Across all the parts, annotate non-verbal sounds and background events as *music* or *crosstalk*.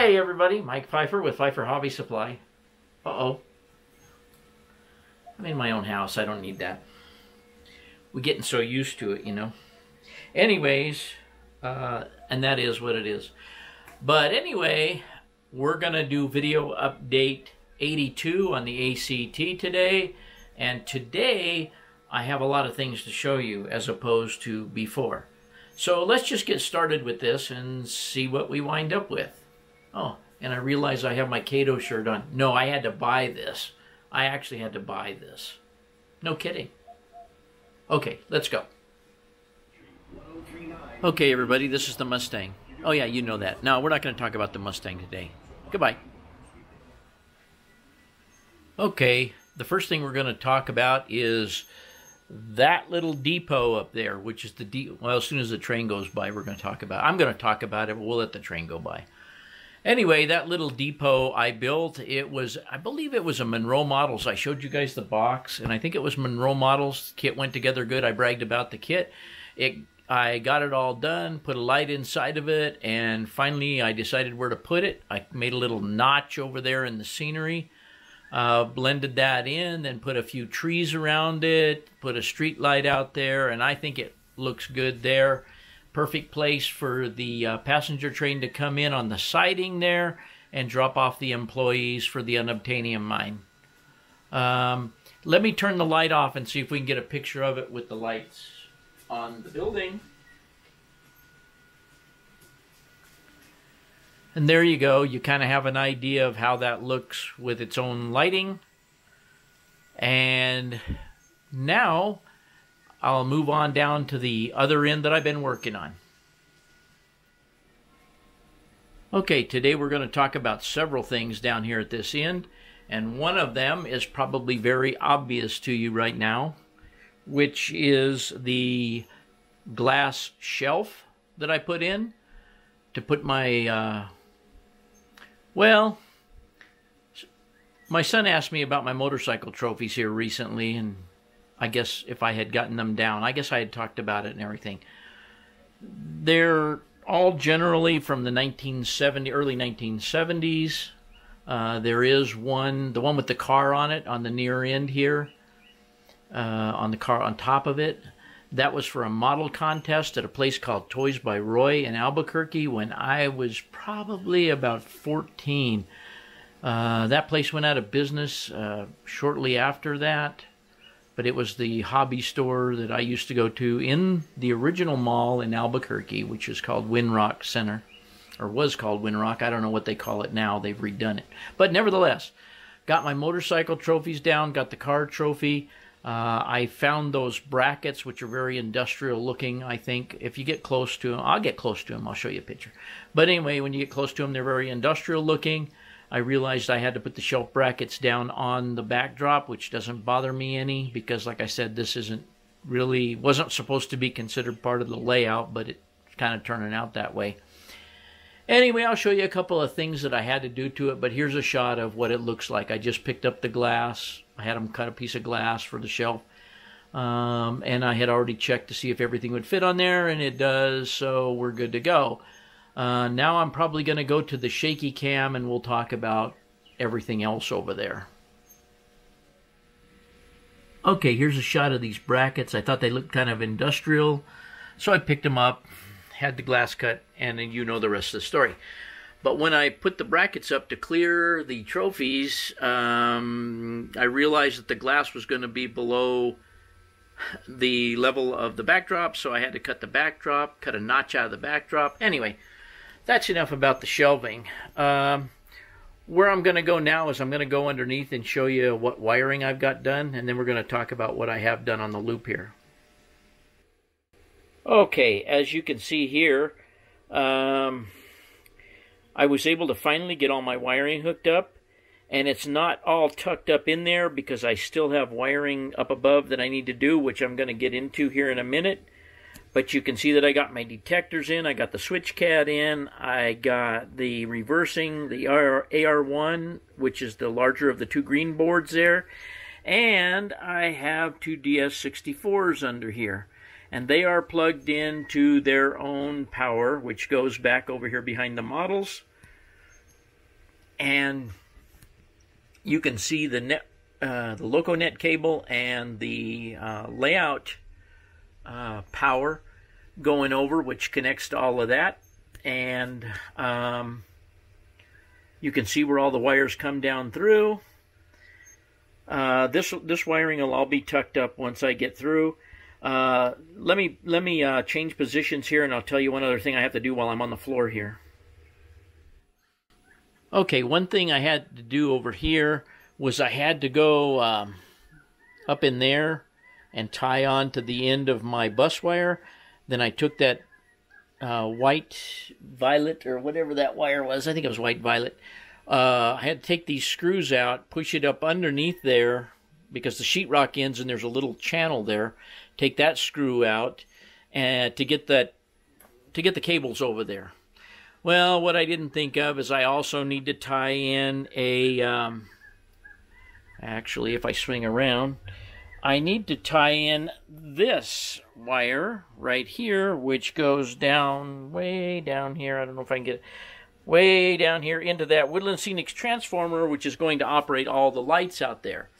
Hey everybody, Mike Fifer with Fifer Hobby Supply. Uh-oh. I'm in my own house, I don't need that. We're getting so used to it, you know. Anyways, uh, and that is what it is. But anyway, we're going to do video update 82 on the ACT today. And today, I have a lot of things to show you as opposed to before. So let's just get started with this and see what we wind up with. Oh, and I realize I have my Kato shirt on. No, I had to buy this. I actually had to buy this. No kidding. Okay, let's go. Okay, everybody, this is the Mustang. Oh, yeah, you know that. No, we're not going to talk about the Mustang today. Goodbye. Okay, the first thing we're going to talk about is that little depot up there, which is the de- well, as soon as the train goes by, we're going to talk about. I'm going to talk about it, we'll let the train go by. Anyway, that little depot I built, it was, I believe it was a Monroe Models. I showed you guys the box, and I think it was Monroe Models. Kit went together good. I bragged about the kit. It, I got it all done, put a light inside of it, and finally I decided where to put it. I made a little notch over there in the scenery, uh, blended that in, then put a few trees around it, put a street light out there, and I think it looks good there perfect place for the uh, passenger train to come in on the siding there and drop off the employees for the unobtainium mine. Um, let me turn the light off and see if we can get a picture of it with the lights on the building. And there you go. You kind of have an idea of how that looks with its own lighting. And now I'll move on down to the other end that I've been working on. Okay, today we're going to talk about several things down here at this end, and one of them is probably very obvious to you right now, which is the glass shelf that I put in to put my, uh, well, my son asked me about my motorcycle trophies here recently, and I guess if I had gotten them down, I guess I had talked about it and everything. They're all generally from the 1970 early 1970s. Uh, there is one, the one with the car on it, on the near end here, uh, on the car on top of it. That was for a model contest at a place called Toys by Roy in Albuquerque when I was probably about 14. Uh, that place went out of business uh, shortly after that but it was the hobby store that I used to go to in the original mall in Albuquerque, which is called Winrock Center, or was called Winrock. I don't know what they call it now. They've redone it. But nevertheless, got my motorcycle trophies down, got the car trophy. Uh, I found those brackets, which are very industrial looking. I think if you get close to them, I'll get close to them. I'll show you a picture. But anyway, when you get close to them, they're very industrial looking. I realized I had to put the shelf brackets down on the backdrop, which doesn't bother me any because, like I said, this isn't really wasn't supposed to be considered part of the layout, but it's kind of turning out that way. Anyway, I'll show you a couple of things that I had to do to it, but here's a shot of what it looks like. I just picked up the glass. I had them cut a piece of glass for the shelf. Um, and I had already checked to see if everything would fit on there, and it does, so we're good to go. Uh, now I'm probably going to go to the shaky cam and we'll talk about everything else over there. Okay, here's a shot of these brackets. I thought they looked kind of industrial, so I picked them up, had the glass cut, and then you know the rest of the story. But when I put the brackets up to clear the trophies, um, I realized that the glass was going to be below the level of the backdrop, so I had to cut the backdrop, cut a notch out of the backdrop. Anyway, that's enough about the shelving. Um, where I'm going to go now is I'm going to go underneath and show you what wiring I've got done, and then we're going to talk about what I have done on the loop here. Okay, as you can see here, um, I was able to finally get all my wiring hooked up, and it's not all tucked up in there because I still have wiring up above that I need to do, which I'm going to get into here in a minute. But you can see that I got my detectors in, I got the switch CAD in, I got the reversing, the AR1, which is the larger of the two green boards there, and I have two DS64s under here. And they are plugged into their own power, which goes back over here behind the models and you can see the net, uh, the LocoNet cable and the uh, layout uh, power going over, which connects to all of that, and um, you can see where all the wires come down through. Uh, this this wiring will all be tucked up once I get through. Uh, let me let me uh, change positions here, and I'll tell you one other thing I have to do while I'm on the floor here. Okay, one thing I had to do over here was I had to go um, up in there and tie on to the end of my bus wire. Then I took that uh, white violet or whatever that wire was. I think it was white violet. Uh, I had to take these screws out, push it up underneath there because the sheetrock ends and there's a little channel there. Take that screw out and to get that to get the cables over there. Well, what I didn't think of is I also need to tie in a, um, actually, if I swing around, I need to tie in this wire right here, which goes down, way down here. I don't know if I can get it, way down here into that Woodland Scenics transformer, which is going to operate all the lights out there.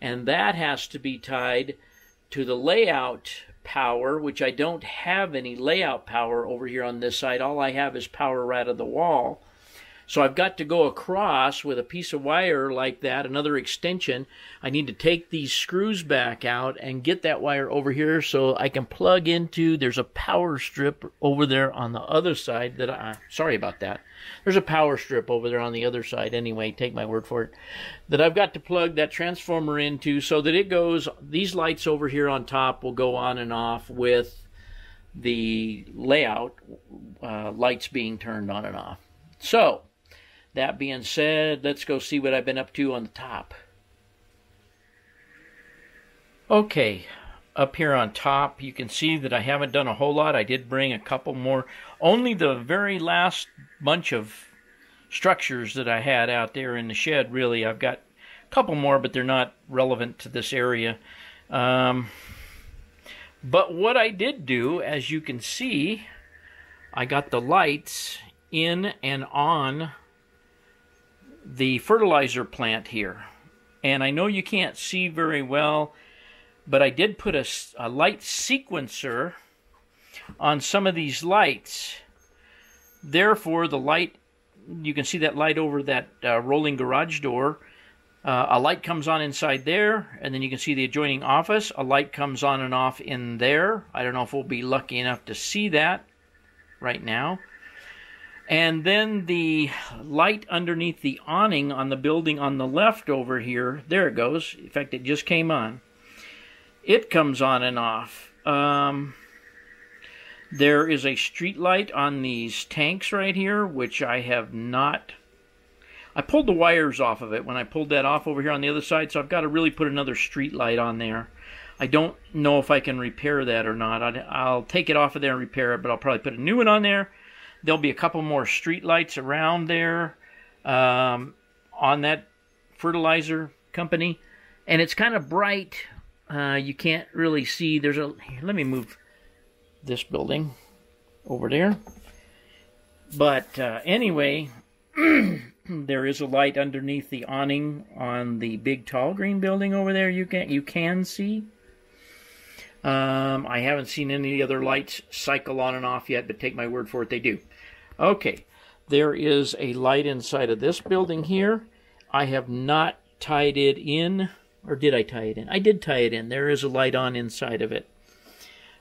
And that has to be tied to the layout power, which I don't have any layout power over here on this side. All I have is power right of the wall. So I've got to go across with a piece of wire like that, another extension. I need to take these screws back out and get that wire over here so I can plug into, there's a power strip over there on the other side that I, sorry about that. There's a power strip over there on the other side anyway, take my word for it, that I've got to plug that transformer into so that it goes, these lights over here on top will go on and off with the layout uh, lights being turned on and off. So, that being said, let's go see what I've been up to on the top. Okay, up here on top, you can see that I haven't done a whole lot. I did bring a couple more, only the very last bunch of structures that I had out there in the shed, really. I've got a couple more, but they're not relevant to this area. Um, but what I did do, as you can see, I got the lights in and on the fertilizer plant here. And I know you can't see very well, but I did put a, a light sequencer on some of these lights. Therefore, the light, you can see that light over that uh, rolling garage door. Uh, a light comes on inside there, and then you can see the adjoining office. A light comes on and off in there. I don't know if we'll be lucky enough to see that right now. And then the light underneath the awning on the building on the left over here, there it goes. In fact, it just came on. It comes on and off. Um, there is a street light on these tanks right here, which I have not. I pulled the wires off of it when I pulled that off over here on the other side, so I've got to really put another street light on there. I don't know if I can repair that or not. I'll take it off of there and repair it, but I'll probably put a new one on there There'll be a couple more street lights around there um, on that fertilizer company, and it's kind of bright. Uh, you can't really see. There's a. Let me move this building over there. But uh, anyway, *clears throat* there is a light underneath the awning on the big tall green building over there. You can you can see. Um, I haven't seen any other lights cycle on and off yet, but take my word for it, they do. Okay, there is a light inside of this building here. I have not tied it in, or did I tie it in? I did tie it in. There is a light on inside of it.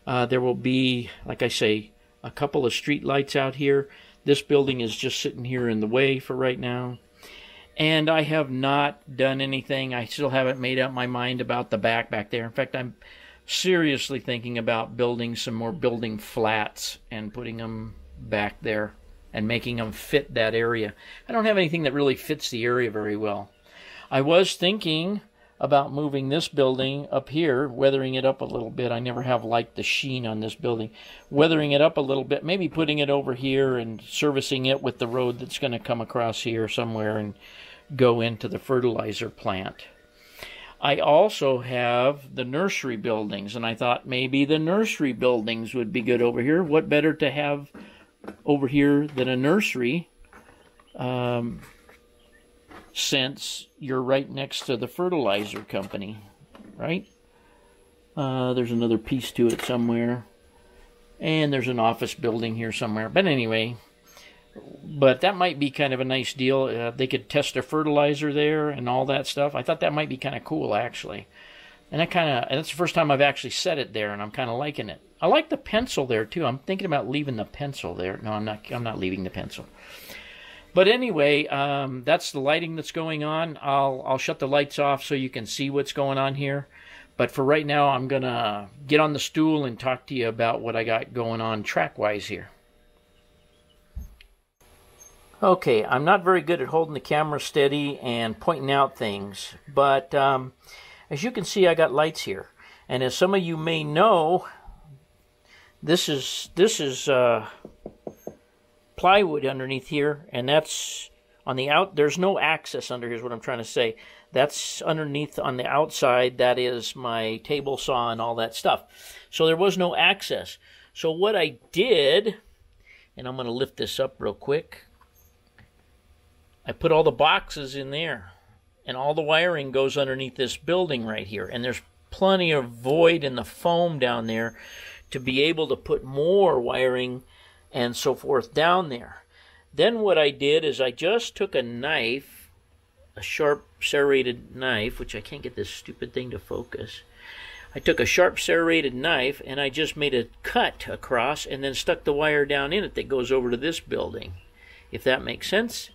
Uh, there will be, like I say, a couple of street lights out here. This building is just sitting here in the way for right now. And I have not done anything. I still haven't made up my mind about the back back there. In fact, I'm seriously thinking about building some more building flats and putting them back there and making them fit that area. I don't have anything that really fits the area very well. I was thinking about moving this building up here, weathering it up a little bit. I never have liked the sheen on this building. Weathering it up a little bit, maybe putting it over here and servicing it with the road that's going to come across here somewhere and go into the fertilizer plant. I also have the nursery buildings, and I thought maybe the nursery buildings would be good over here. What better to have over here than a nursery um, since you're right next to the fertilizer company, right? Uh, there's another piece to it somewhere. And there's an office building here somewhere. But anyway, but that might be kind of a nice deal. Uh, they could test their fertilizer there and all that stuff. I thought that might be kind of cool, actually. And that kind of that's the first time I've actually set it there, and I'm kind of liking it. I like the pencil there too. I'm thinking about leaving the pencil there. No, I'm not. I'm not leaving the pencil. But anyway, um, that's the lighting that's going on. I'll I'll shut the lights off so you can see what's going on here. But for right now, I'm gonna get on the stool and talk to you about what I got going on track-wise here. Okay, I'm not very good at holding the camera steady and pointing out things, but um, as you can see, I got lights here. And as some of you may know, this is this is uh, plywood underneath here, and that's on the out. There's no access under here. Is what I'm trying to say. That's underneath on the outside. That is my table saw and all that stuff. So there was no access. So what I did, and I'm going to lift this up real quick. I put all the boxes in there, and all the wiring goes underneath this building right here. And there's plenty of void in the foam down there to be able to put more wiring and so forth down there. Then what I did is I just took a knife, a sharp serrated knife, which I can't get this stupid thing to focus. I took a sharp serrated knife and I just made a cut across and then stuck the wire down in it that goes over to this building, if that makes sense.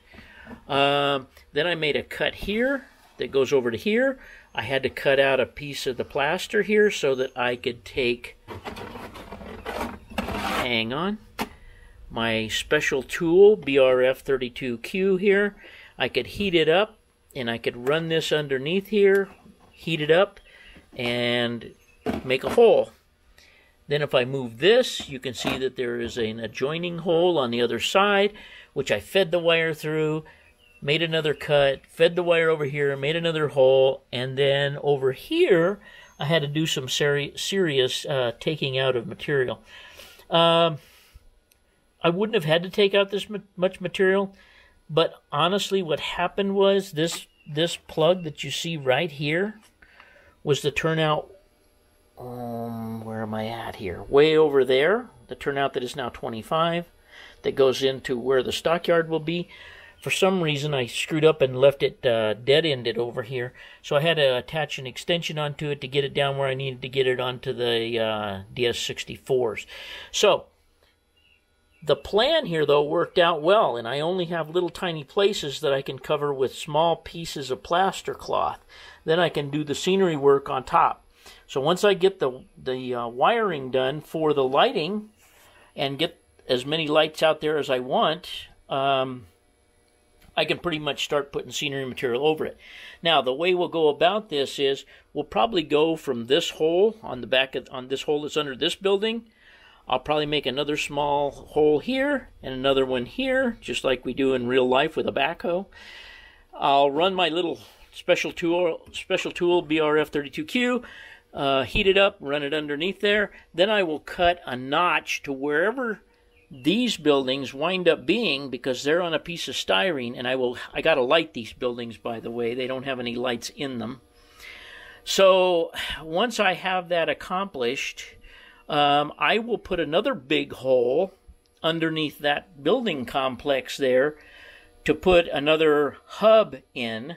Uh, then I made a cut here that goes over to here. I had to cut out a piece of the plaster here so that I could take, hang on, my special tool, BRF32Q here. I could heat it up and I could run this underneath here, heat it up, and make a hole. Then if I move this, you can see that there is an adjoining hole on the other side, which I fed the wire through, made another cut, fed the wire over here, made another hole, and then over here, I had to do some seri serious uh, taking out of material. Um, I wouldn't have had to take out this much material, but honestly, what happened was this this plug that you see right here was the turnout. Um, where am I at here? Way over there. The turnout that is now 25, that goes into where the stockyard will be. For some reason, I screwed up and left it uh, dead-ended over here, so I had to attach an extension onto it to get it down where I needed to get it onto the uh, DS64s. So the plan here, though, worked out well, and I only have little tiny places that I can cover with small pieces of plaster cloth. Then I can do the scenery work on top. So once I get the, the uh, wiring done for the lighting and get as many lights out there as I want, um, I can pretty much start putting scenery material over it. Now, the way we'll go about this is we'll probably go from this hole on the back of, on this hole that's under this building I'll probably make another small hole here and another one here, just like we do in real life with a backhoe. I'll run my little special tool, special tool BRF32Q, uh, heat it up, run it underneath there. Then I will cut a notch to wherever these buildings wind up being because they're on a piece of styrene and I will I got to light these buildings by the way. They don't have any lights in them. So once I have that accomplished um, I will put another big hole underneath that building complex there to put another hub in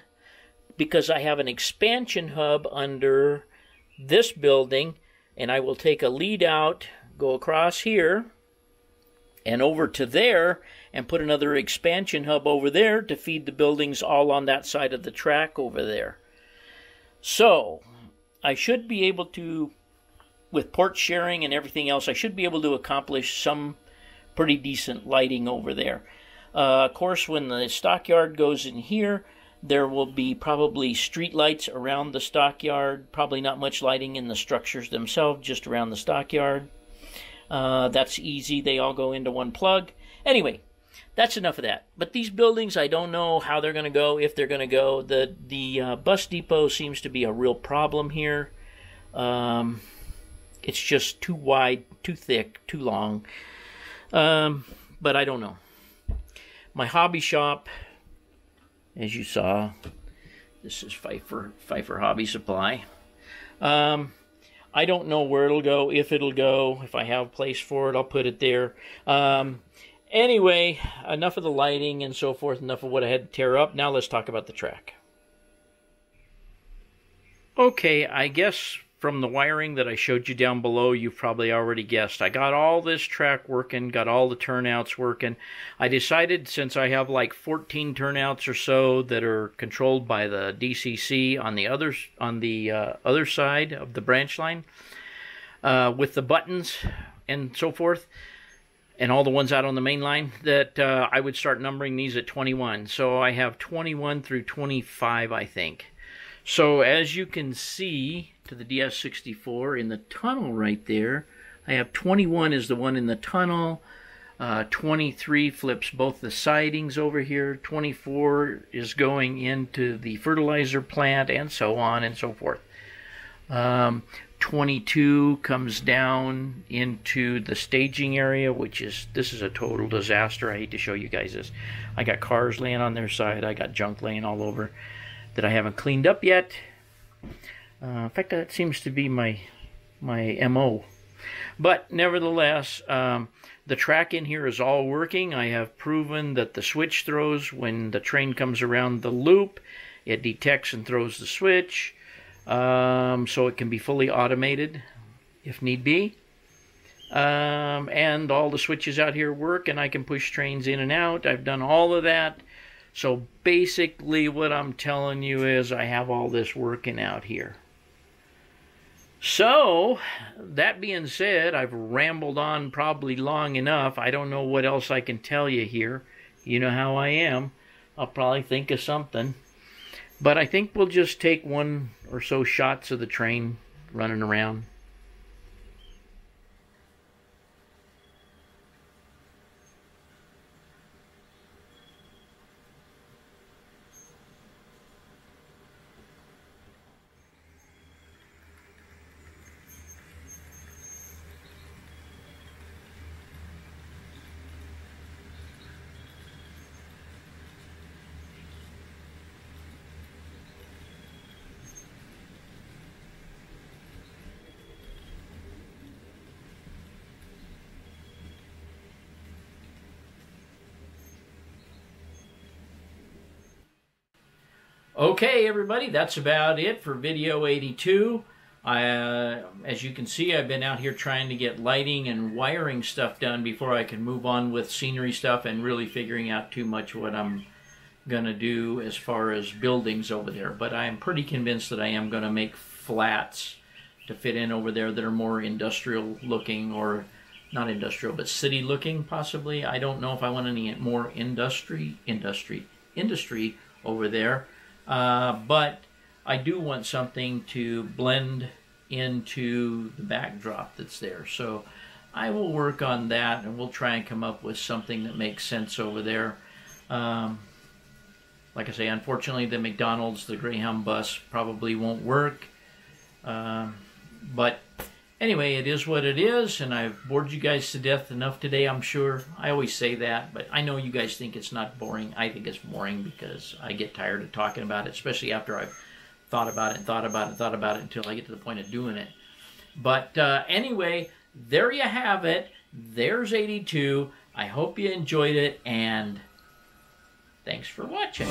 because I have an expansion hub under this building and I will take a lead out, go across here and over to there and put another expansion hub over there to feed the buildings all on that side of the track over there. So, I should be able to with port sharing and everything else, I should be able to accomplish some pretty decent lighting over there. Uh, of course, when the stockyard goes in here, there will be probably street lights around the stockyard, probably not much lighting in the structures themselves, just around the stockyard. Uh, that's easy, they all go into one plug. Anyway, that's enough of that. But these buildings, I don't know how they're going to go, if they're going to go. The, the uh, bus depot seems to be a real problem here. Um, it's just too wide, too thick, too long. Um, but I don't know. My hobby shop, as you saw. This is Fifer, Fifer Hobby Supply. Um, I don't know where it'll go, if it'll go. If I have a place for it, I'll put it there. Um, anyway, enough of the lighting and so forth, enough of what I had to tear up. Now let's talk about the track. Okay, I guess from the wiring that I showed you down below, you've probably already guessed. I got all this track working, got all the turnouts working. I decided since I have like 14 turnouts or so that are controlled by the DCC on the other on the uh, other side of the branch line, uh, with the buttons and so forth, and all the ones out on the main line, that uh, I would start numbering these at 21. So I have 21 through 25, I think. So as you can see to the DS64 in the tunnel right there, I have 21 is the one in the tunnel. Uh, 23 flips both the sidings over here. 24 is going into the fertilizer plant and so on and so forth. Um, 22 comes down into the staging area, which is this is a total disaster. I hate to show you guys this. I got cars laying on their side. I got junk laying all over that I haven't cleaned up yet. Uh, in fact, that seems to be my my mo. But nevertheless, um, the track in here is all working. I have proven that the switch throws when the train comes around the loop. It detects and throws the switch, um, so it can be fully automated if need be. Um, and all the switches out here work, and I can push trains in and out. I've done all of that. So basically, what I'm telling you is I have all this working out here. So, that being said, I've rambled on probably long enough. I don't know what else I can tell you here. You know how I am. I'll probably think of something. But I think we'll just take one or so shots of the train running around. Okay, everybody, that's about it for video 82. I, uh, as you can see, I've been out here trying to get lighting and wiring stuff done before I can move on with scenery stuff and really figuring out too much what I'm going to do as far as buildings over there. But I am pretty convinced that I am going to make flats to fit in over there that are more industrial looking or not industrial, but city looking possibly. I don't know if I want any more industry, industry, industry over there. Uh, but I do want something to blend into the backdrop that's there. So I will work on that and we'll try and come up with something that makes sense over there. Um, like I say, unfortunately, the McDonald's, the Greyhound bus probably won't work. Um, but anyway, it is what it is, and I've bored you guys to death enough today, I'm sure. I always say that, but I know you guys think it's not boring. I think it's boring because I get tired of talking about it, especially after I've thought about it and thought about it and thought about it until I get to the point of doing it. But uh, anyway, there you have it. There's 82. I hope you enjoyed it, and thanks for watching.